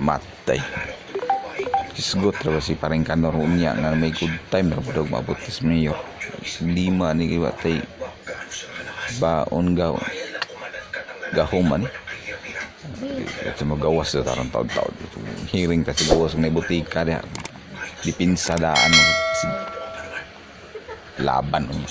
matay Kisgot ra ba si paring kanor unya nga may good time ra pud mabot kis mayor. Lima ni kay watay baon gaw gahuman ito mo gawas sa tarong taon-taon hearing ta si gawas ng butika diha dipinsa daan mo si laban. mo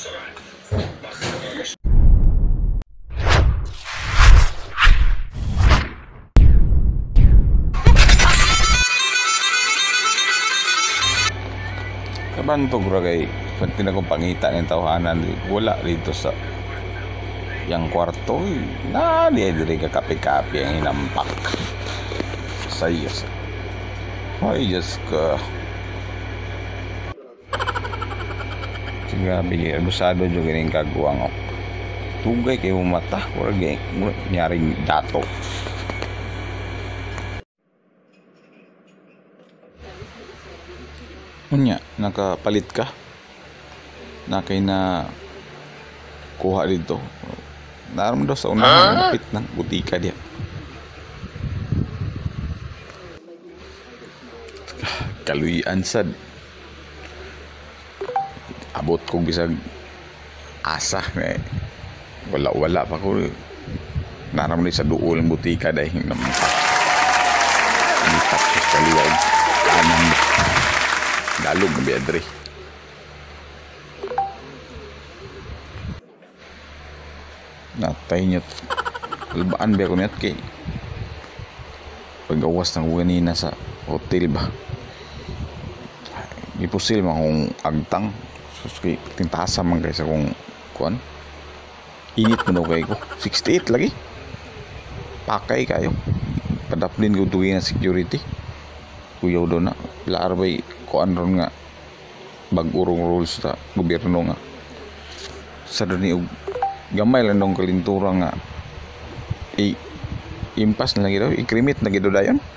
kabantog ra kay pag tinakong pangita ng tawhanan wala dito sa yang kwarto eh. na di diri ka kape-kape ang inampak sa iyo sa ay Diyos ko Grabe, abusado dyan ganing kagwang ako. Tugay kayo mata, wala gay, nyaring dato. Unya, nakapalit ka? Na kay na kuha dito. Naram daw sa unahan, napit ng butika diya. Kaluyan sad. Abot ko bisag asa eh. Wala wala pa ko. Naram ni sa duol ng butika dahil naman Dalog na bedre. Natay niyo. Albaan ba ako niyat kay pag-awas ng ganina sa hotel ba? Ipusil man kung agtang. Suski tintasa man kaysa kung kuan init mo daw kay ko. 68 lagi. Pakay kayo. Padaplin ko tuwi nga security. Kuyaw daw na. Laar kuan ron nga. Bag-urong rules sa gobyerno nga. Sa ni gamay lang dong kalintura nga. I impas na lagi daw ikrimit na gido dayon.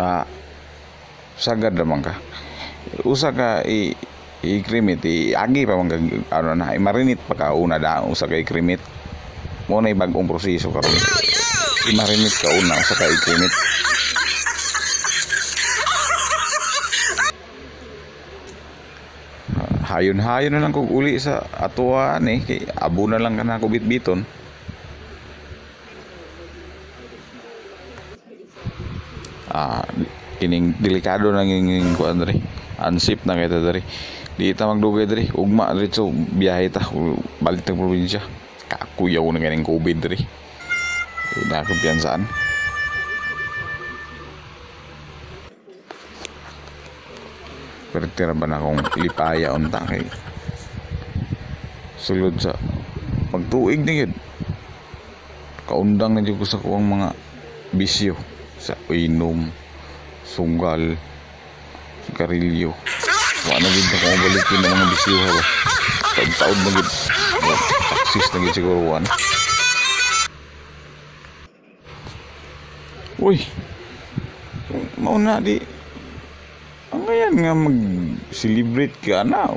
Ah sagad naman ka. Usa ka i i-crimit i agi pa man ano na i-marinate pa ka una da usa ka i-crimit. Mo na bagong proseso karon i-marinate ka una usa ka i-crimit hayon-hayon na lang kog uli sa atuan eh kay abo na lang kana ko bitbiton. Ah kining delikado na nging kuan diri unsip na kita diri di ta magdugay diri ugma diretso biyahe ta. Balik ta probinsya. Kakuyaw na ganing covid diri na kumpiyansaan. Pertira ba na akong lipaya unta kay sulod sa pagtuig na yun? Kaundang na ko sa kuwang mga bisyo sa inom sunggal sigarilyo. Wala na gid ako balikin ng mga bisyo taon na gid taksis na gid siguro wan uy. Mauna di. Ang ngayon nga mag-celebrate ka na.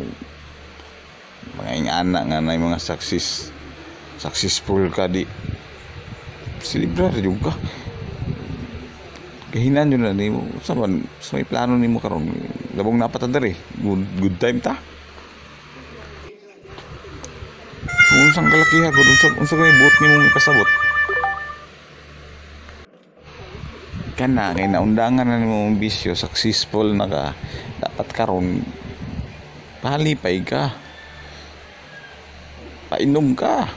Mga ingana nga na mga success successful ka di. Celebrate juga kahinan yun na nimo sa man sa may plano nimo karon labong napatadar eh good, good time ta. Kung unsang kalakihan kung unsang unsang kay buot nimo ipasabot kana kay naundangan na nimo ang bisyo successful na ka dapat karon palipay ka. Painom ka.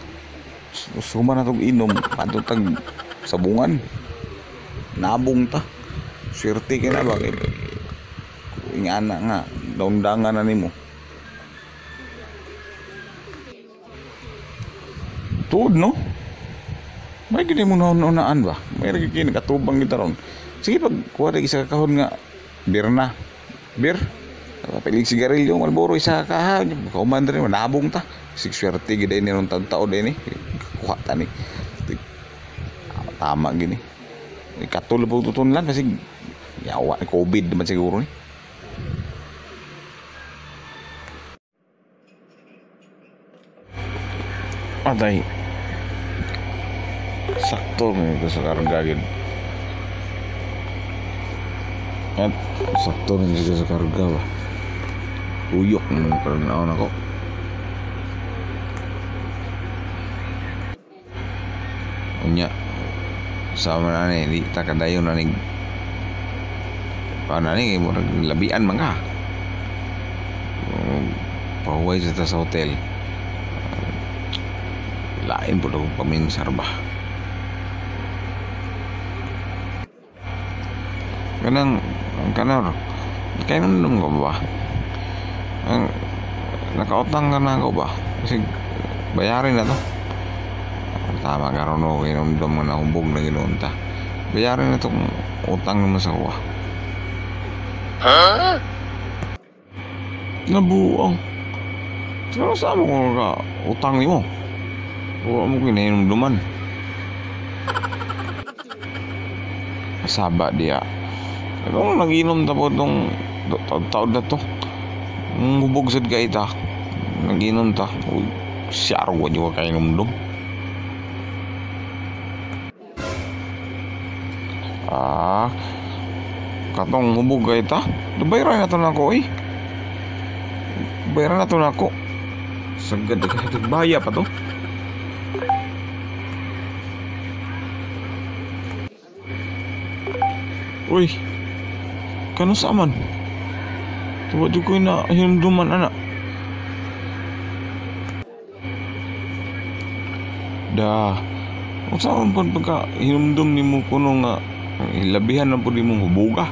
Suma na tong inom padto tag sabungan. Nabong ta. Swerte ka na ba? Kay ingana nga daundangan na nimo. Tuod no may gini mo naunaan ba? May lagi kini katubang kita ron. Sige pag kuha lagi sa kakahon nga beer na. Beer piling sigarilyo malboro isa ka ha kauman rin nabong ta. Sig swerte gid ni ron taon-taon din eh. Kuha ta ni. Tama gini. Ikatulog po tutunlan kasi yawa covid naman siguro ni. Atay. sakto man ito sa karga gid at sakto rin ito sa karga ba uyok naman parang naon ako unya sama na ni di ta kadayon na ning paano ni murag labian man ka Um, pahuway sa ta sa hotel lain po akong paminsar ba kanang kanang kaya nandun ko ba? Ang nakautang ka na ako ba? Kasi bayarin na to. Tama karon ako kinumdum nga na humbog na ginunta. Bayarin na tong utang naman sa kuha. Huh? nabuang pero sa mo kung ka utang ni mo wala mo kinainomduman kasaba dia ano naginom ta po tong taod na to. Hubog sad ka ita naginom ta. Uy, siyaro wa juga kay numdum ah katong hubog ka ita? Dabayran na to na ko eh bayaran na to na ako. Sagad ka baya pa to. Uy, kano sa aman? Tuwa di ko na hinumduman anak. Da, kung saan pa pagka hinumdum ni mo kuno nga ilabihan na po di mo hubuga.